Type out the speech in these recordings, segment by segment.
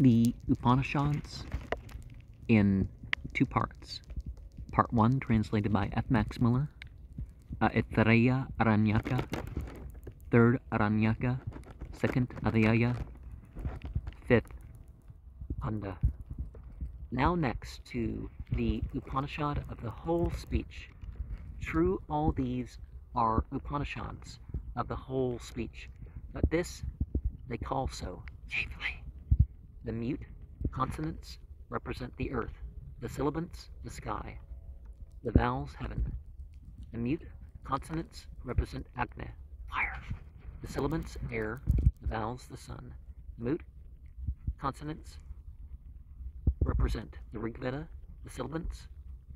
the Upanishads in two parts. Part 1, translated by F. Max Muller, uh, Aitareya Aranyaka, third Aranyaka, second Adhyaya, fifth Khanda. Now next to the Upanishad of the whole speech. True, all these are Upanishads of the whole speech, but this they call so chiefly. The mute consonants represent the earth, the sibilants the sky, the vowels heaven. The mute consonants represent Agni, fire, the sibilants air, the vowels the sun. The mute consonants represent the Rig Veda, the sibilants,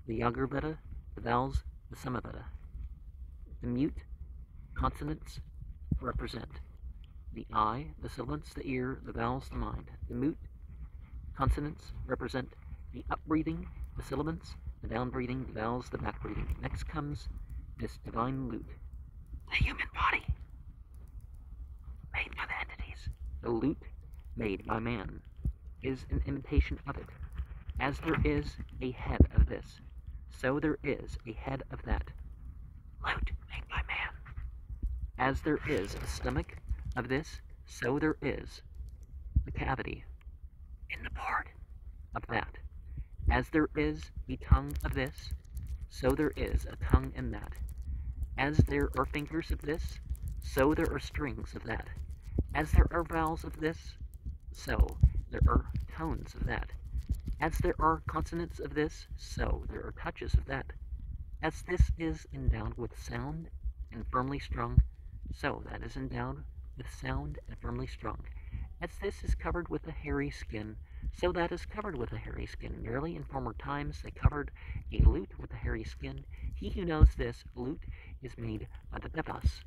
the Yajur the vowels, the Samaveda. The mute consonants represent the eye, the sibilants, the ear, the vowels, the mind. The mute consonants represent the upbreathing, the sibilants, the downbreathing, the vowels, the backbreathing. Next comes this divine lute, the human body, made by the entities. The lute made by man is an imitation of it. As there is a head of this, so there is a head of that. Lute made by man. As there is a stomach of this, so there is a cavity in the part of that. As there is a tongue of this, so there is a tongue in that. As there are fingers of this, so there are strings of that. As there are vowels of this, so there are tones of that. As there are consonants of this, so there are touches of that. As this is endowed with sound and firmly strung, so that is endowed with sound and firmly strung. As this is covered with a hairy skin, so that is covered with a hairy skin. Merely in former times they covered a lute with a hairy skin. He who knows this lute is made by the devas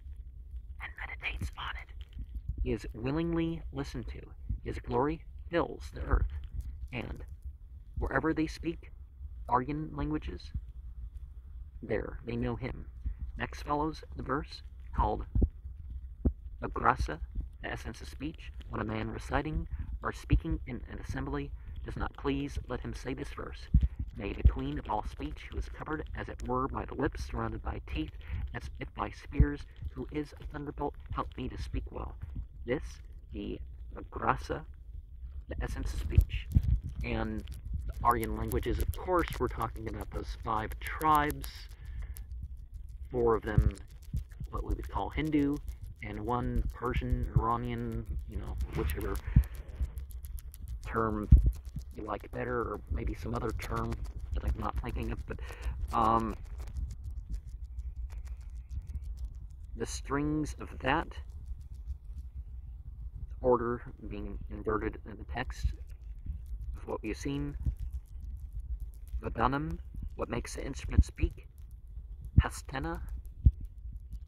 and meditates on it. He is willingly listened to. His glory fills the earth, and wherever they speak Aryan languages, there they know him. Next follows the verse called Vagrasa, the essence of speech. When a man reciting or speaking in an assembly does not please, let him say this verse. May the queen of all speech, who is covered as it were by the lips, surrounded by teeth, as if by spears, who is a thunderbolt, help me to speak well. This, the Vagrasa, the essence of speech. And the Aryan languages, of course, we're talking about those five tribes, four of them what we would call Hindu, and one Persian, Iranian, you know, whichever term you like better, or maybe some other term that I'm not thinking of, but um, the strings of that order being inverted in the text of what we've seen. Vadanam, what makes the instrument speak. Hastena, the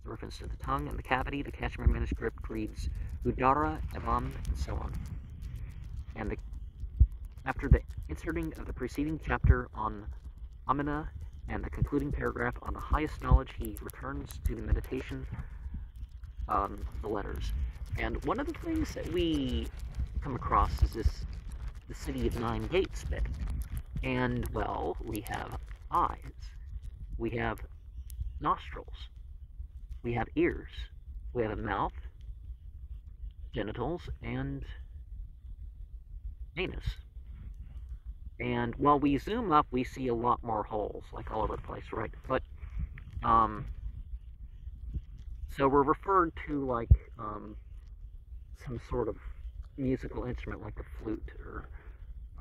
reference to the tongue and the cavity. The Kashmir manuscript reads Udara, Evam, and so on. And the, after the inserting of the preceding chapter on Amina and the concluding paragraph on the highest knowledge, he returns to the meditation on the letters. And one of the things that we come across is this the city of nine gates bit. And, well, we have eyes, we have nostrils, we have ears, we have a mouth, genitals, and anus. And while we zoom up, we see a lot more holes, like all over the place, right? But, um, so we're referred to, like, um, some sort of musical instrument like a flute or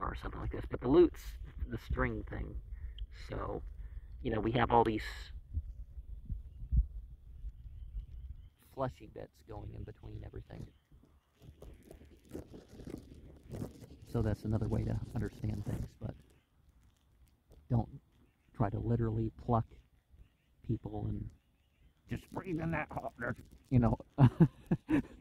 or something like this. But the lute's the string thing. So, you know, we have all these fleshy bits going in between everything. So that's another way to understand things, but don't try to literally pluck people and just breathe in that hot, you know.